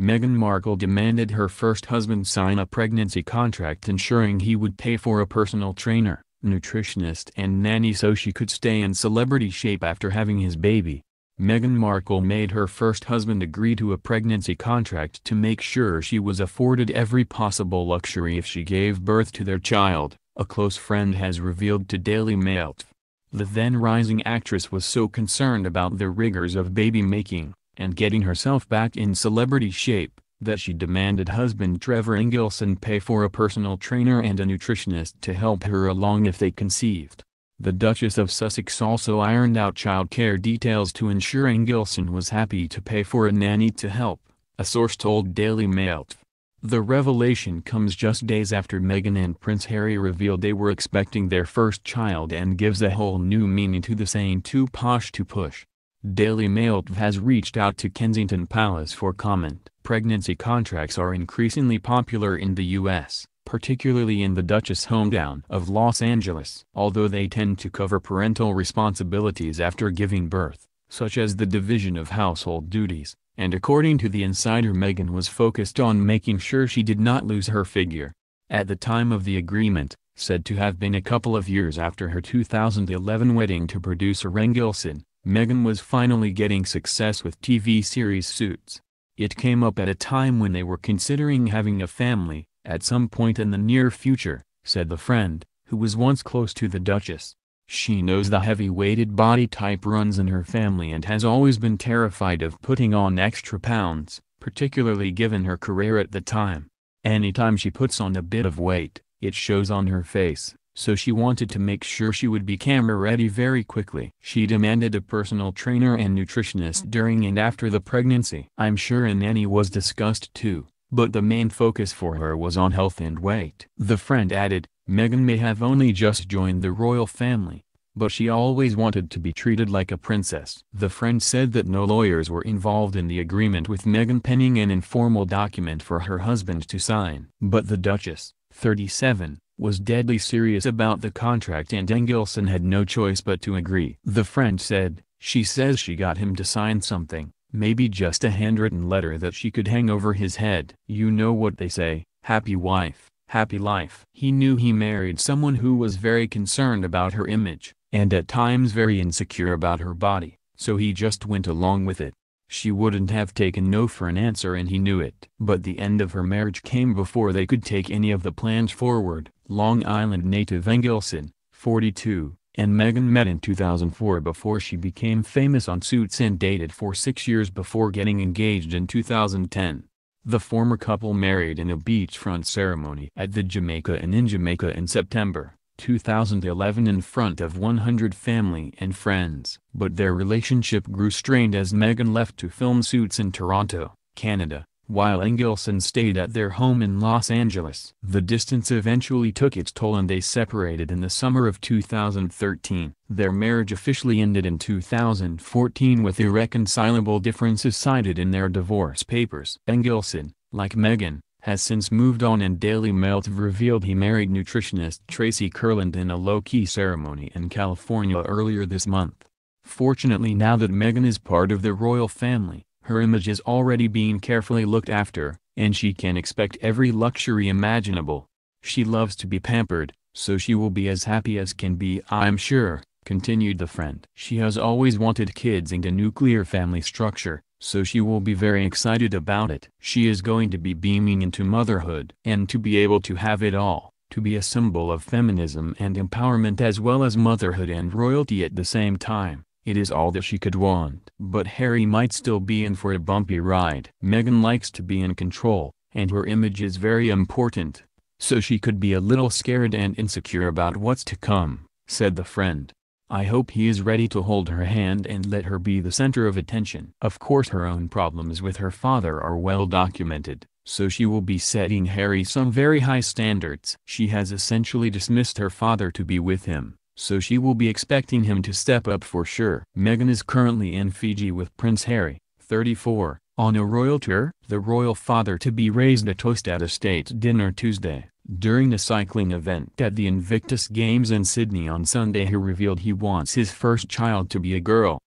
Meghan Markle demanded her first husband sign a pregnancy contract ensuring he would pay for a personal trainer, nutritionist and nanny so she could stay in celebrity shape after having his baby. Meghan Markle made her first husband agree to a pregnancy contract to make sure she was afforded every possible luxury if she gave birth to their child, a close friend has revealed to Daily Mail. The then-rising actress was so concerned about the rigors of baby-making, and getting herself back in celebrity shape, that she demanded husband Trevor Engelson pay for a personal trainer and a nutritionist to help her along if they conceived. The Duchess of Sussex also ironed out childcare details to ensure Engelson was happy to pay for a nanny to help, a source told Daily Mail. The revelation comes just days after Meghan and Prince Harry revealed they were expecting their first child and gives a whole new meaning to the saying too posh to push. Daily Mail has reached out to Kensington Palace for comment. Pregnancy contracts are increasingly popular in the U.S particularly in the Duchess hometown of Los Angeles. Although they tend to cover parental responsibilities after giving birth, such as the division of household duties, and according to the insider Meghan was focused on making sure she did not lose her figure. At the time of the agreement, said to have been a couple of years after her 2011 wedding to producer Engelson, Meghan was finally getting success with TV series Suits. It came up at a time when they were considering having a family, at some point in the near future, said the friend, who was once close to the Duchess. She knows the heavy-weighted body type runs in her family and has always been terrified of putting on extra pounds, particularly given her career at the time. Anytime she puts on a bit of weight, it shows on her face, so she wanted to make sure she would be camera-ready very quickly. She demanded a personal trainer and nutritionist during and after the pregnancy. I'm sure a nanny was discussed too but the main focus for her was on health and weight. The friend added, Meghan may have only just joined the royal family, but she always wanted to be treated like a princess. The friend said that no lawyers were involved in the agreement with Meghan penning an informal document for her husband to sign. But the Duchess, 37, was deadly serious about the contract and Engelson had no choice but to agree. The friend said, she says she got him to sign something, Maybe just a handwritten letter that she could hang over his head. You know what they say, happy wife, happy life. He knew he married someone who was very concerned about her image, and at times very insecure about her body, so he just went along with it. She wouldn't have taken no for an answer and he knew it. But the end of her marriage came before they could take any of the plans forward. Long Island native Engelson, 42, and Meghan met in 2004 before she became famous on Suits and dated for six years before getting engaged in 2010. The former couple married in a beachfront ceremony at the Jamaica Inn in Jamaica in September 2011 in front of 100 family and friends. But their relationship grew strained as Meghan left to film Suits in Toronto, Canada, while Engelson stayed at their home in Los Angeles. The distance eventually took its toll and they separated in the summer of 2013. Their marriage officially ended in 2014 with irreconcilable differences cited in their divorce papers. Engelson, like Meghan, has since moved on and Daily Mail revealed he married nutritionist Tracey Kurland in a low-key ceremony in California earlier this month. Fortunately now that Meghan is part of the royal family, her image is already being carefully looked after, and she can expect every luxury imaginable. She loves to be pampered, so she will be as happy as can be I'm sure, continued the friend. She has always wanted kids and a nuclear family structure, so she will be very excited about it. She is going to be beaming into motherhood. And to be able to have it all, to be a symbol of feminism and empowerment as well as motherhood and royalty at the same time. It is all that she could want. But Harry might still be in for a bumpy ride. Meghan likes to be in control, and her image is very important. So she could be a little scared and insecure about what's to come, said the friend. I hope he is ready to hold her hand and let her be the center of attention. Of course her own problems with her father are well documented, so she will be setting Harry some very high standards. She has essentially dismissed her father to be with him so she will be expecting him to step up for sure. Meghan is currently in Fiji with Prince Harry, 34, on a royal tour. The royal father-to-be raised a toast at a state dinner Tuesday. During a cycling event at the Invictus Games in Sydney on Sunday he revealed he wants his first child to be a girl.